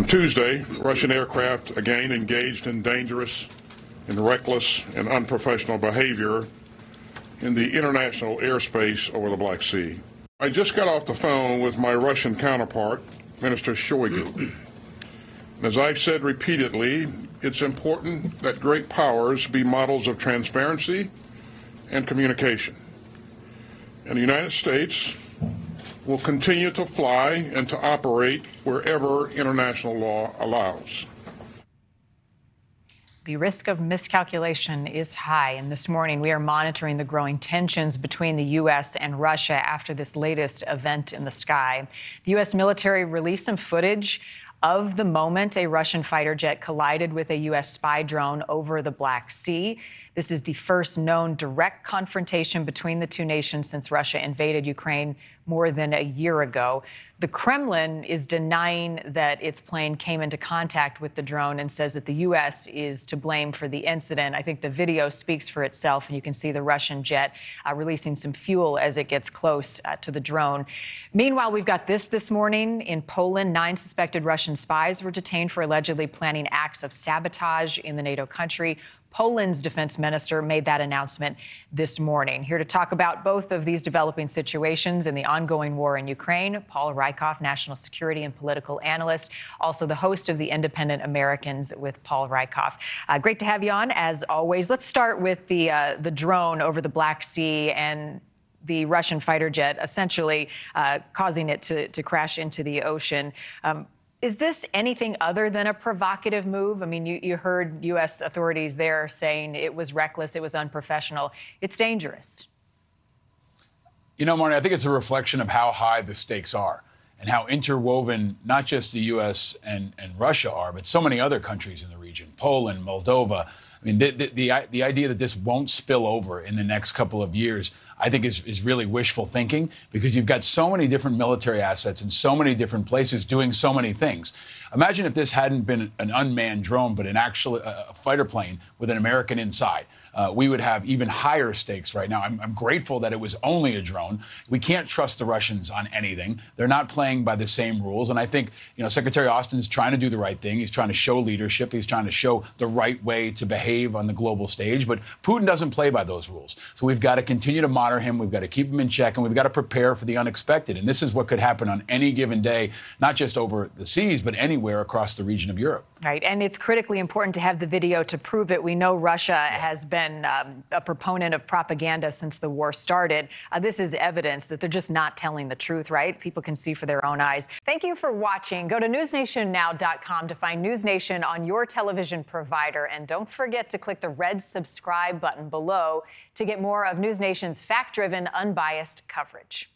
On Tuesday, Russian aircraft again engaged in dangerous and reckless and unprofessional behavior in the international airspace over the Black Sea. I just got off the phone with my Russian counterpart, Minister Shoigu. As I've said repeatedly, it's important that great powers be models of transparency and communication. And the United States will continue to fly and to operate wherever international law allows. The risk of miscalculation is high, and this morning we are monitoring the growing tensions between the U.S. and Russia after this latest event in the sky. The U.S. military released some footage of the moment a Russian fighter jet collided with a U.S. spy drone over the Black Sea. This is the first known direct confrontation between the two nations since Russia invaded Ukraine more than a year ago. The Kremlin is denying that its plane came into contact with the drone and says that the U.S. is to blame for the incident. I think the video speaks for itself, and you can see the Russian jet uh, releasing some fuel as it gets close uh, to the drone. Meanwhile, we've got this this morning in Poland. Nine suspected Russian spies were detained for allegedly planning acts of sabotage in the NATO country. Poland's defense minister made that announcement this morning. Here to talk about both of these developing situations and the ongoing war in Ukraine, Paul Rieckhoff, national security and political analyst, also the host of the Independent Americans with Paul Rieckhoff. Uh, great to have you on, as always. Let's start with the uh, the drone over the Black Sea and the Russian fighter jet, essentially uh, causing it to, to crash into the ocean. Um, is this anything other than a provocative move? I mean, you, you heard U.S. authorities there saying it was reckless, it was unprofessional. It's dangerous. You know, Marni, I think it's a reflection of how high the stakes are and how interwoven not just the U.S. and, and Russia are, but so many other countries in the region Poland, Moldova. I mean, the, the, the, the idea that this won't spill over in the next couple of years I think is, is really wishful thinking because you've got so many different military assets in so many different places doing so many things. Imagine if this hadn't been an unmanned drone, but an actual uh, fighter plane with an American inside uh, we would have even higher stakes right now. I'm, I'm, grateful that it was only a drone. We can't trust the Russians on anything. They're not playing by the same rules. And I think, you know, Secretary Austin is trying to do the right thing. He's trying to show leadership. He's trying to show the right way to behave on the global stage. But Putin doesn't play by those rules. So we've got to continue to monitor him. We've got to keep him in check, and we've got to prepare for the unexpected. And this is what could happen on any given day, not just over the seas, but anywhere across the region of Europe. Right. And it's critically important to have the video to prove it. We know Russia has been um, a proponent of propaganda since the war started. Uh, this is evidence that they're just not telling the truth, right? People can see for their own eyes. Thank you for watching. Go to newsnationnow.com to find News Nation on your television provider. And don't forget to click the red subscribe button below to get more of News Nation's fact driven, unbiased coverage.